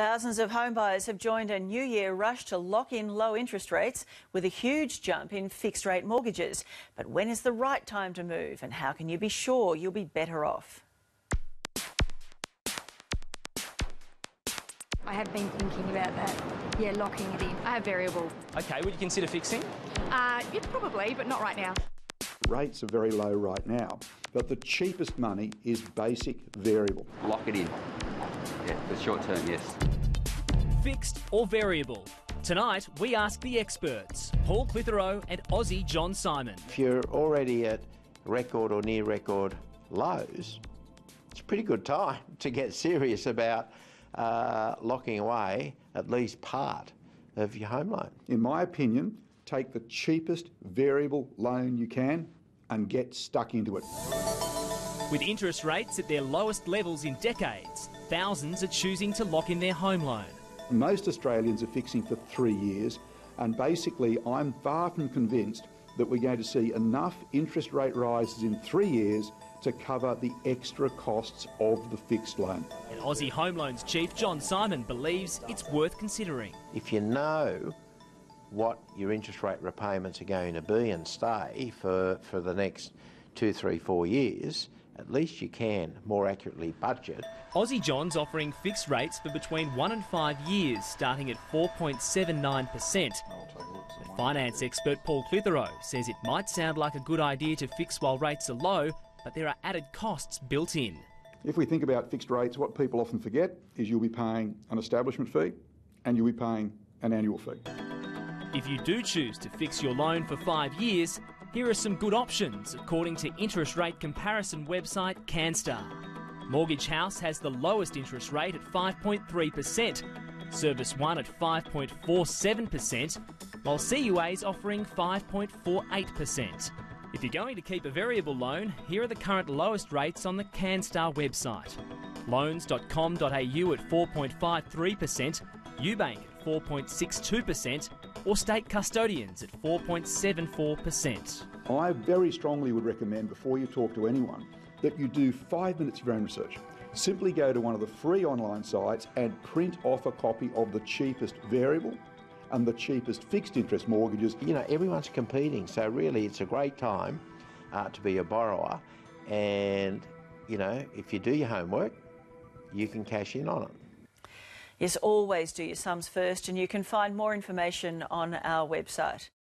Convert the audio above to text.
Thousands of homebuyers have joined a New Year rush to lock in low interest rates with a huge jump in fixed rate mortgages. But when is the right time to move and how can you be sure you'll be better off? I have been thinking about that. Yeah, locking it in. I have variable. Okay, would you consider fixing? Uh, yeah, probably, but not right now. Rates are very low right now, but the cheapest money is basic variable. Lock it in. Yeah, the short term, yes. Fixed or variable? Tonight, we ask the experts, Paul Clitheroe and Aussie John Simon. If you're already at record or near record lows, it's a pretty good time to get serious about uh, locking away at least part of your home loan. In my opinion, take the cheapest variable loan you can and get stuck into it. With interest rates at their lowest levels in decades, thousands are choosing to lock in their home loan. Most Australians are fixing for three years, and basically, I'm far from convinced that we're going to see enough interest rate rises in three years to cover the extra costs of the fixed loan. And Aussie Home Loans Chief John Simon believes it's worth considering. If you know what your interest rate repayments are going to be and stay for, for the next two, three, four years, at least you can more accurately budget. Aussie John's offering fixed rates for between one and five years, starting at 4.79%. But finance expert Paul Clitheroe says it might sound like a good idea to fix while rates are low, but there are added costs built in. If we think about fixed rates, what people often forget is you'll be paying an establishment fee and you'll be paying an annual fee. If you do choose to fix your loan for five years, here are some good options according to interest rate comparison website CanStar. Mortgage House has the lowest interest rate at 5.3%, Service One at 5.47%, while CUA is offering 5.48%. If you're going to keep a variable loan, here are the current lowest rates on the CanStar website. Loans.com.au at 4.53%, Ubank at 4.62%, or state custodians at 4.74%. I very strongly would recommend before you talk to anyone that you do five minutes of your own research. Simply go to one of the free online sites and print off a copy of the cheapest variable and the cheapest fixed interest mortgages. You know, everyone's competing, so really it's a great time uh, to be a borrower. And, you know, if you do your homework, you can cash in on it. Yes, always do your sums first, and you can find more information on our website.